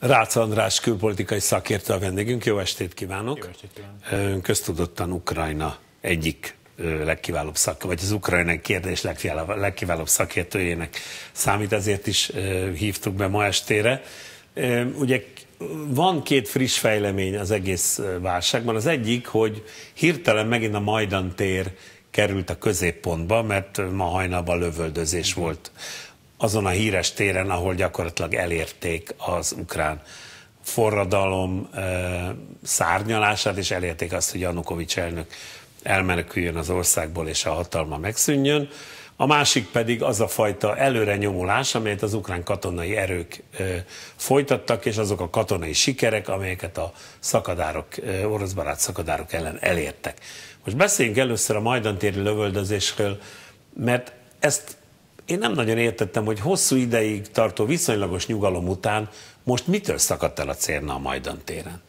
Rácz András külpolitikai szakértő a vendégünk. Jó estét kívánok! Jó estét kívánok! Köztudottan Ukrajna egyik legkiválóbb szak, vagy az ukrajnai kérdés legkiválóbb, legkiválóbb szakértőjének számít, ezért is hívtuk be ma estére. Ugye van két friss fejlemény az egész válságban. Az egyik, hogy hirtelen megint a Majdan tér került a középpontba, mert ma hajnalban lövöldözés volt azon a híres téren, ahol gyakorlatilag elérték az ukrán forradalom szárnyalását, és elérték azt, hogy Janukovics elnök elmeneküljön az országból, és a hatalma megszűnjön. A másik pedig az a fajta előre nyomulás, amelyet az ukrán katonai erők folytattak, és azok a katonai sikerek, amelyeket a szakadárok, oroszbarát szakadárok ellen elértek. Most beszéljünk először a majdantéri lövöldözésről, mert ezt én nem nagyon értettem, hogy hosszú ideig tartó viszonylagos nyugalom után most mitől szakadt el a cérna a Majdan téren?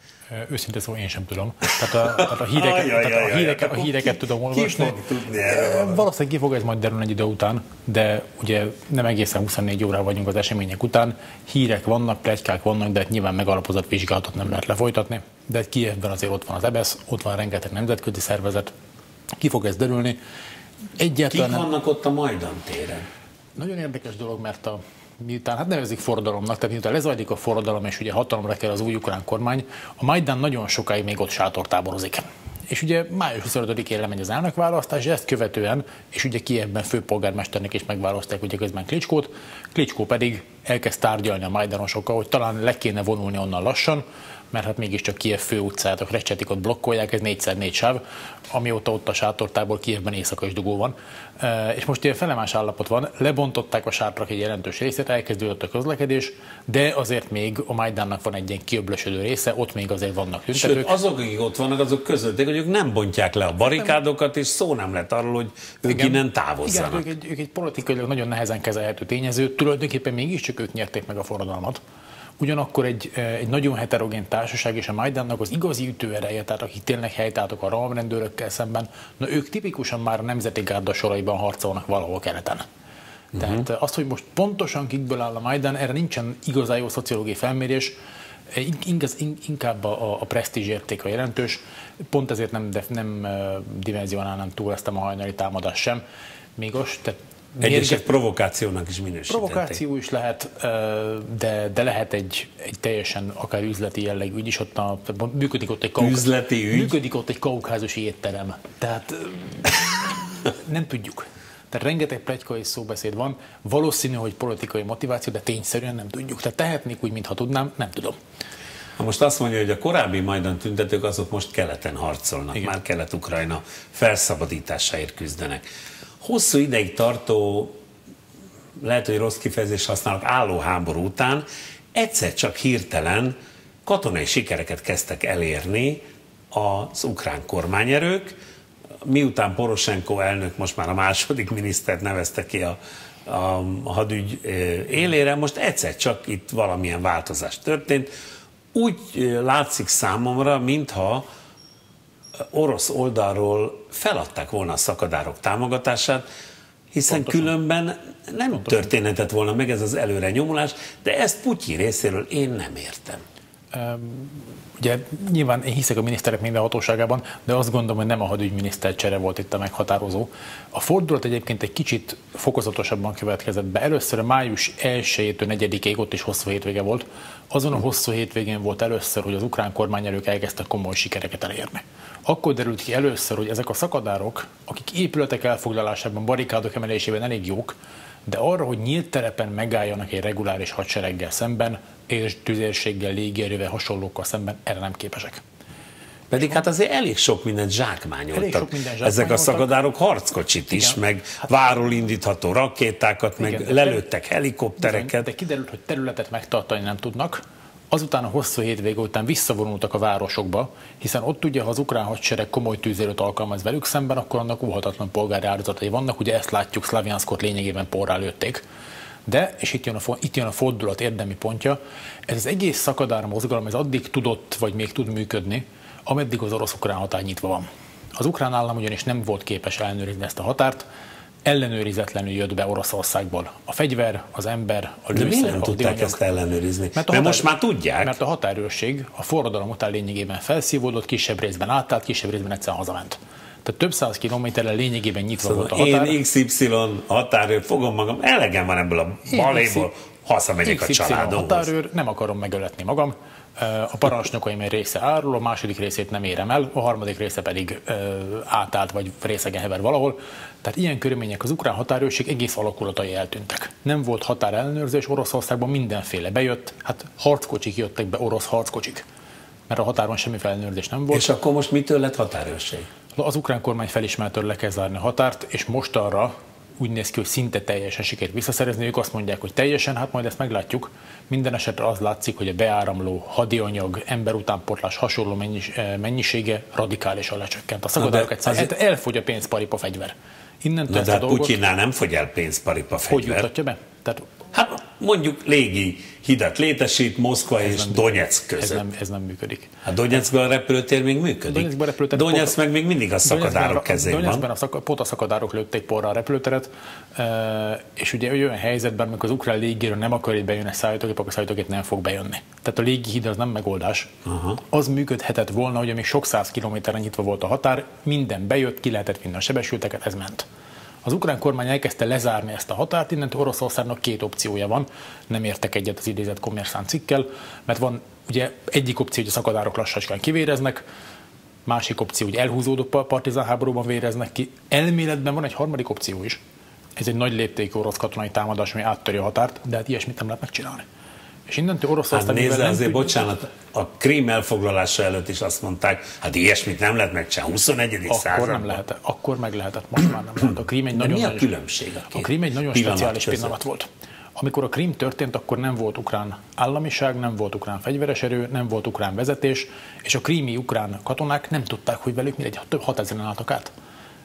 Őszintén szóval én sem tudom. Tehát a, tehát a, híreket, tehát a, híreket, a híreket tudom olvasni. Ki? Valószínűleg ki fog ez majd derülni egy idő után, de ugye nem egészen 24 órá vagyunk az események után. Hírek vannak, plegykák vannak, de nyilván megalapozott vizsgálatot nem lehet lefolytatni. De Kievben azért ott van az EBSZ, ott van rengeteg nemzetközi szervezet. Ki fog ez derülni? Egyáltalán Kik vannak ott a Majdan téren? Nagyon érdekes dolog, mert a miután, hát nevezik forradalomnak, tehát miután lezajlik a forradalom, és ugye hatalomra kell az új ukrán kormány, a Majdan nagyon sokáig még ott sátortáborozik. És ugye május 25-én lemegy az elnökválasztás, ezt követően, és ugye Kievben főpolgármesternek is megválasztják ugye közben Klicskót, Klicskó pedig elkezd tárgyalni a Majdanosokkal, hogy talán le kéne vonulni onnan lassan, mert hát mégiscsak Kiev főutcát, a Recsetikot blokkolják, ez 4x4 sáv, amióta ott a sátortából Kievben éjszaka is dugó van. És most ilyen felemás állapot van, lebontották a sátrak egy jelentős részét, elkezdődött a közlekedés, de azért még a Majdánnak van egy ilyen kiöblösödő része, ott még azért vannak tüntetők. Sőt, azok, akik ott vannak, azok közötték, hogy ők nem bontják le a barikádokat, és szó nem lett arról, hogy ők igen, innen távozzanak. Igen, ők egy, ők egy politikailag nagyon nehezen kezelhető tényező, tulajdonképpen mégiscsak ők nyerték meg a forradalmat. Ugyanakkor egy, egy nagyon heterogén társaság és a Majdannak az igazi ütőereje, tehát akik tényleg helytálltak a ramrendőrökkel szemben, na ők tipikusan már a nemzeti gárda soraiban harcolnak valahol keleten. Uh-huh. Tehát azt, hogy most pontosan kikből áll a Majdan, erre nincsen igazán jó szociológiai felmérés, inkább a, a presztízs értéke jelentős, pont ezért nem, nem dimenzionálnám túl ezt a hajnali támadást sem. Még most, tehát Egyesek provokációnak is minősítették. Provokáció is lehet, de, de lehet egy, egy teljesen akár üzleti jellegű ügy is, ott a, működik ott egy, kaukázus, üzleti ügy? működik ott egy kaukázusi étterem. Tehát nem tudjuk. Tehát rengeteg plegyka és szóbeszéd van, valószínű, hogy politikai motiváció, de tényszerűen nem tudjuk. Tehát tehetnék úgy, mintha tudnám, nem tudom. Ha most azt mondja, hogy a korábbi Majdan tüntetők azok most keleten harcolnak, Igen. már Kelet-Ukrajna felszabadításáért küzdenek hosszú ideig tartó, lehet, hogy rossz kifejezés használok, álló háború után egyszer csak hirtelen katonai sikereket kezdtek elérni az ukrán kormányerők, miután Poroshenko elnök most már a második minisztert nevezte ki a, a hadügy élére, most egyszer csak itt valamilyen változás történt. Úgy látszik számomra, mintha orosz oldalról feladták volna a szakadárok támogatását, hiszen Pontosan. különben nem Pontosan. történhetett volna meg ez az előre nyomulás, de ezt Putyin részéről én nem értem. Ugye nyilván én hiszek a miniszterek minden hatóságában, de azt gondolom, hogy nem a hadügyminiszter csere volt itt a meghatározó. A fordulat egyébként egy kicsit fokozatosabban következett be. Először a május 1-től 4-ig ott is hosszú hétvége volt. Azon a hosszú hétvégén volt először, hogy az ukrán kormányerők elkezdtek komoly sikereket elérni. Akkor derült ki először, hogy ezek a szakadárok, akik épületek elfoglalásában, barikádok emelésében elég jók, de arra, hogy nyílt terepen megálljanak egy reguláris hadsereggel szemben, és tüzérséggel, légierővel, hasonlókkal szemben, erre nem képesek. Pedig hát azért elég sok mindent zsákmányoltak. Elég sok minden Ezek a szakadárok harckocsit is, Igen. meg hát, váról indítható rakétákat, Igen, meg lelőttek helikoptereket. Bizony, de kiderült, hogy területet megtartani nem tudnak, Azután a hosszú hétvége után visszavonultak a városokba, hiszen ott ugye, ha az ukrán hadsereg komoly tűzérőt alkalmaz velük szemben, akkor annak óhatatlan polgári áldozatai vannak. Ugye ezt látjuk, Szlavianszkot lényegében porrá lőtték. De, és itt jön, a, itt jön a fordulat érdemi pontja, ez az egész szakadár mozgalom, ez addig tudott, vagy még tud működni, ameddig az orosz-ukrán határ nyitva van. Az ukrán állam ugyanis nem volt képes ellenőrizni ezt a határt, ellenőrizetlenül jött be Oroszországból. A fegyver, az ember, a lőszer, De miért nem a tudták díjanyag. ezt ellenőrizni? Mert, a Mert határ- most már tudják. Mert a határőrség a forradalom után lényegében felszívódott, kisebb részben átállt, kisebb részben egyszerűen hazament. Tehát több száz kilométerre lényegében nyitva volt a határ. Szóval Én XY határőr fogom magam, elegem van ebből a baléból, hazamegyek a családomhoz. határőr, nem akarom megöletni magam. A parancsnokaim egy része árul, a második részét nem érem el, a harmadik része pedig átállt, vagy részegen hever valahol. Tehát ilyen körülmények az ukrán határőrség egész alakulatai eltűntek. Nem volt határellenőrzés, Oroszországban mindenféle bejött, hát harckocsik jöttek be, orosz harckocsik. Mert a határon semmiféle ellenőrzés nem volt. És akkor most mitől lett határőrség? Az ukrán kormány felismerte, hogy le kell zárni a határt, és most arra úgy néz ki, hogy szinte teljesen sikerült visszaszerezni. Ők azt mondják, hogy teljesen, hát majd ezt meglátjuk. Minden esetre az látszik, hogy a beáramló hadianyag, emberutánportlás hasonló mennyis, eh, mennyisége radikálisan lecsökkent. A szagadárok de egyszer, az- az... elfogy a pénzparipa fegyver. Innentől Na de a hát dolgot, Putyinnál nem fogy el pénzparipa hogy fegyver. jutatja be? Tehát Hát mondjuk légi hidat létesít Moszkva és Donetsk ez között. nem, ez nem működik. Hát Donetskben a repülőtér még működik. Donetskben a repülőtér- Donetsk meg még mindig a szakadárok Donetskben- kezén Donetskben van. a szaka, pont a szakadárok lőtték porra a repülőteret, e, és ugye olyan helyzetben, amikor az ukrán légierő nem akar itt bejönni egy szállítógép, akkor a szállítógép nem fog bejönni. Tehát a légi híd az nem megoldás. Uh-huh. Az működhetett volna, hogy amíg sok száz kilométerre nyitva volt a határ, minden bejött, ki lehetett vinni a sebesülteket, ez ment. Az ukrán kormány elkezdte lezárni ezt a határt, innentől Oroszországnak két opciója van, nem értek egyet az idézett kommerszán cikkel, mert van ugye egyik opció, hogy a szakadárok lassacskán kivéreznek, másik opció, hogy elhúzódó pa- partizán háborúban véreznek ki. Elméletben van egy harmadik opció is. Ez egy nagy léptékű orosz katonai támadás, ami áttöri a határt, de hát ilyesmit nem lehet megcsinálni. És innentől Hát Oroszország mivel nézze, nem azért bocsánat, a Krím elfoglalása előtt is azt mondták, hát ilyesmit nem lehet megcsinálni, 21. akkor században. nem lehet, akkor meg lehetett, most már nem lehet. A Krím egy De nagyon mi a különbség a A Krím egy nagyon pillanat speciális között? pillanat volt. Amikor a Krím történt, akkor nem volt ukrán államiság, nem volt ukrán fegyveres erő, nem volt ukrán vezetés, és a krími ukrán katonák nem tudták, hogy velük mi legyen. Több hatezeren álltak át.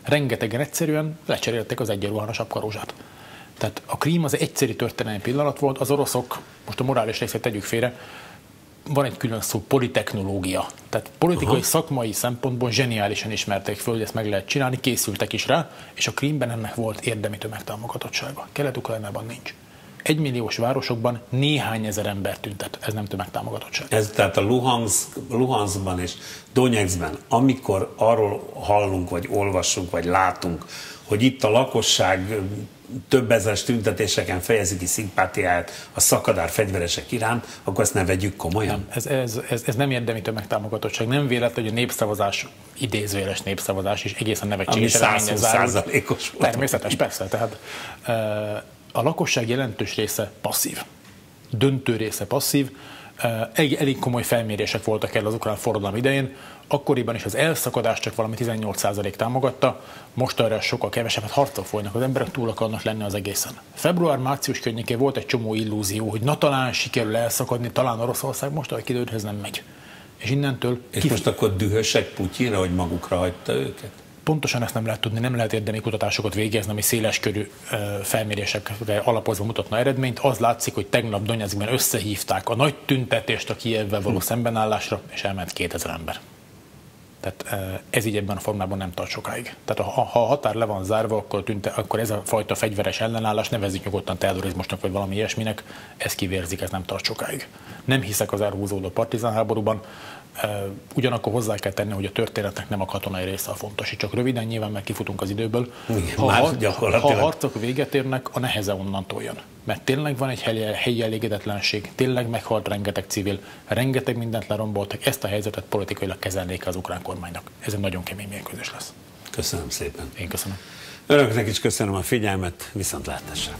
Rengetegen egyszerűen lecserélték az egyenruhán a sapkarózsát. Tehát a Krím az egy egyszerű történelmi pillanat volt, az oroszok, most a morális részét tegyük félre, van egy külön szó, politechnológia. Tehát politikai, Aha. szakmai szempontból zseniálisan ismerték föl, hogy ezt meg lehet csinálni, készültek is rá, és a Krímben ennek volt érdemi tömegtámogatottsága. Kelet-Ukrajnában nincs. Egymilliós városokban néhány ezer ember tüntet. Ez nem tömegtámogatottság. Ez tehát a Luhansk, Luhanskban és Donetskben, amikor arról hallunk, vagy olvasunk, vagy látunk, hogy itt a lakosság több ezer tüntetéseken fejezi ki szimpátiáját a szakadár fegyveresek iránt, akkor ezt ne vegyük komolyan. Ez, ez, ez, ez nem érdemi tömegtámogatottság. Nem véletlen, hogy a népszavazás, idézőjeles népszavazás is egészen nevetséges eredménnyel 120 zárult. Természetes, persze. Tehát eh, a lakosság jelentős része passzív. Döntő része passzív. Eh, Elég, elég komoly felmérések voltak el az ukrán forradalom idején. Akkoriban is az elszakadást csak valami 18% támogatta, most arra sokkal kevesebbet harcok folynak, az emberek túl akarnak lenni az egészen. Február-március környékén volt egy csomó illúzió, hogy na talán sikerül elszakadni, talán Oroszország most, kiderült, ez nem megy. És innentől És ki- most akkor dühösek Putyinra, hogy magukra hagyta őket? Pontosan ezt nem lehet tudni, nem lehet érdemi kutatásokat végezni, ami széleskörű felmérésekre alapozva mutatna eredményt. Az látszik, hogy tegnap Donetskben összehívták a nagy tüntetést a Kijevvel való szembenállásra, és elment 2000 ember. Tehát ez így ebben a formában nem tart sokáig. Tehát ha ha a határ le van zárva, akkor, tünte, akkor ez a fajta fegyveres ellenállás, nevezzük nyugodtan terrorizmusnak vagy valami ilyesminek, ez kivérzik, ez nem tart sokáig. Nem hiszek az elhúzódó partizán háborúban, Ugyanakkor hozzá kell tenni, hogy a történetnek nem a katonai része a fontos. Csak röviden nyilván meg kifutunk az időből. Igen, ha, har- ha a harcok véget érnek, a neheze onnantól jön. Mert tényleg van egy helyi, helyi elégedetlenség, tényleg meghalt rengeteg civil, rengeteg mindent leromboltak, ezt a helyzetet politikailag kezelnék az ukrán kormánynak. Ez egy nagyon kemény mérkőzés lesz. Köszönöm szépen. Én köszönöm. Önöknek is köszönöm a figyelmet, viszontlátásra.